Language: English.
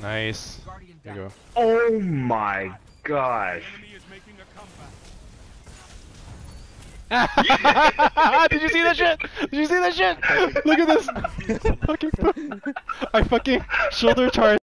Nice. There you go. Oh my gosh. Did you see that shit? Did you see that shit? Look at this. I fucking shoulder charge.